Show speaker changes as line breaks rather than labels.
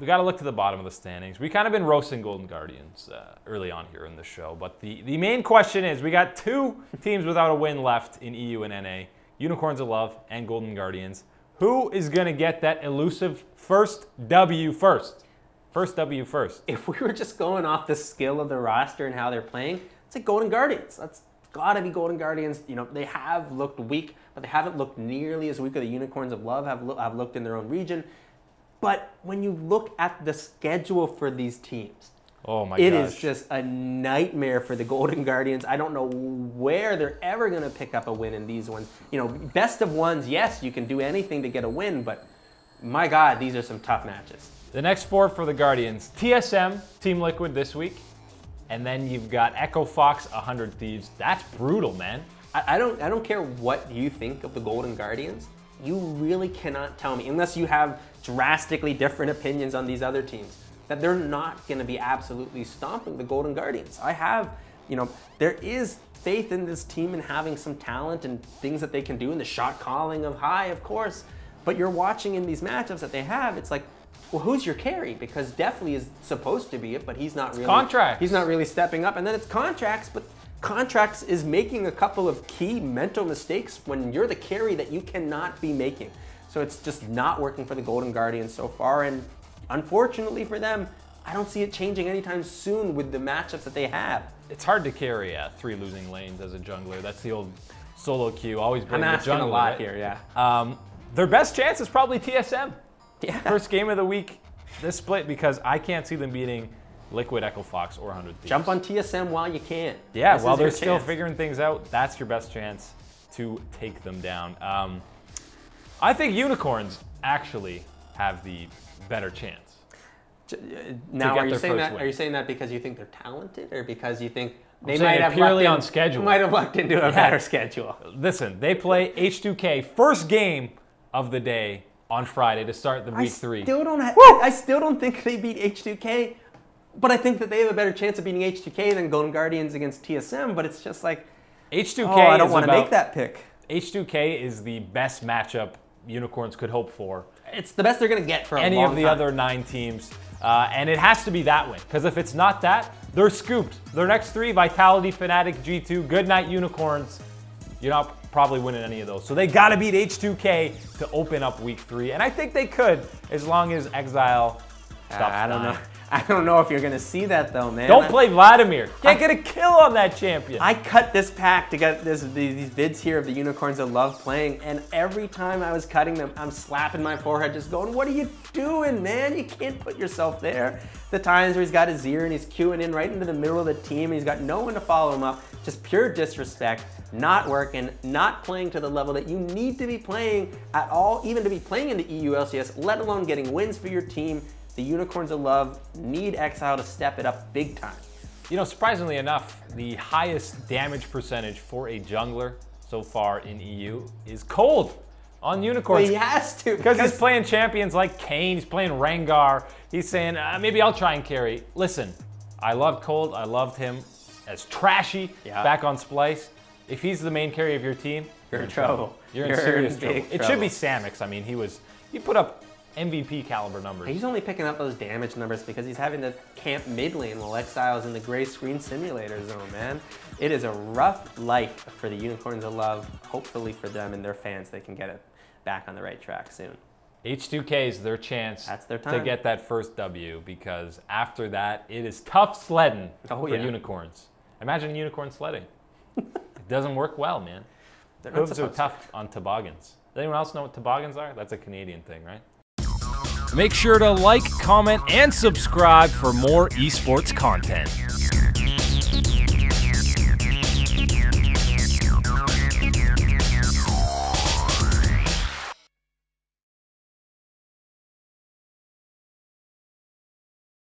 we got to look to the bottom of the standings. We kind of been roasting Golden Guardians uh, early on here in the show, but the, the main question is we got two teams without a win left in EU and NA Unicorns of Love and Golden Guardians. Who is going to get that elusive first W first? First W first.
If we were just going off the skill of the roster and how they're playing, it's like Golden Guardians. That's got to be Golden Guardians. You know, they have looked weak, but they haven't looked nearly as weak as the Unicorns of Love have, lo- have looked in their own region. But when you look at the schedule for these teams,
Oh my
it
gosh.
is just a nightmare for the Golden Guardians. I don't know where they're ever going to pick up a win in these ones. You know, best of ones, yes, you can do anything to get a win, but my God, these are some tough matches.
The next four for the Guardians TSM, Team Liquid this week. And then you've got Echo Fox, 100 Thieves. That's brutal, man.
I, I don't I don't care what you think of the Golden Guardians. You really cannot tell me, unless you have drastically different opinions on these other teams, that they're not going to be absolutely stomping the Golden Guardians. I have, you know, there is faith in this team and having some talent and things that they can do, and the shot calling of Hai, of course. But you're watching in these matchups that they have, it's like, well, who's your carry? Because Deftly is supposed to be it, but he's not really.
Contractz.
He's not really stepping up, and then it's Contractz, but Contractz is making a couple of key mental mistakes when you're the carry that you cannot be making. So it's just not working for the Golden Guardians so far, and unfortunately for them, I don't see it changing anytime soon with the matchups that they have.
It's hard to carry uh, three losing lanes as a jungler. That's the old solo queue. Always blame
I'm
the
asking
jungler.
a lot
right?
here, yeah.
Um, their best chance is probably TSM.
Yeah.
First game of the week, this split, because I can't see them beating Liquid Echo Fox or 100 Thieves.
Jump on TSM while you can.
Yeah,
This
while they're still
chance.
figuring things out, that's your best chance to take them down. Um, I think unicorns actually have the better chance.
Now, are you saying that?
win.
Are you saying that because you think they're talented, or because you think they might have
purely
lucked
on
in-
schedule.
Might have lucked into a better schedule.
Listen, they play H2K first game of the day on Friday to start the
I
week three.
still don't. Ha- I still don't think they beat H2K, but I think that they have a better chance of beating H2K than Golden Guardians against TSM. But it's just like,
H2K
oh, I don't want to make that pick.
H2K is the best matchup unicorns could hope for.
It's the best they're gonna get for
Any
long
of the
time.
other nine teams, uh, and it has to be that win. Because if it's not that, they're scooped. Their next three: Vitality, Fnatic, G2, Goodnight, Unicorns. You're not probably winning any of those. So they got to beat H2K to open up week three, and I think they could as long as Exileh stops.
I don't know. I don't know if you're gonna see that though, man.
Don't play Vladimir. Can't get a kill on that champion.
I cut this pack to get this, these vids here of the unicorns that love playing, and every time I was cutting them, I'm slapping my forehead, just going, "What are you doing, man? You can't put yourself there." The times where he's got his ear and he's queuing in right into the middle of the team, and he's got no one to follow him up, just pure disrespect, not working, not playing to the level that you need to be playing at all, even to be playing in the EU LCS, let alone getting wins for your team. The unicorns of love need Exileh to step it up big time.
You know, surprisingly enough, the highest damage percentage for a jungler so far in EU is Kold on
Well,
Unicorns.
he has to
Because he's playing champions like Kayn, he's playing Rengar. He's saying, uh, maybe I'll try and carry. Listen, I loved Kold. I loved him as trashy
Yeah.
back on Splyce. If he's the main carry of your team,
You're in trouble.
You're,
You're
in serious
in
trouble.
big
It should be
trouble.
Samux. I mean, he was he put up MVP caliber numbers.
He's only picking up those damage numbers because he's having to camp mid lane while Exileh's in the gray screen simulator zone, man. It is a rough life for the Unicorns of Love. Hopefully for them and their fans, they can get it back on the right track soon.
H2K is their chance
That's their time.
to get that first W because after that, it is tough sledding
Oh,
for
yeah.
unicorns. Imagine unicorn sledding. it doesn't work well, man.
They're not
Hooves are
supposed to.
tough on toboggans. Does anyone else know what toboggans are? That's a Canadian thing, right? Make sure to like, comment, and subscribe for more esports content.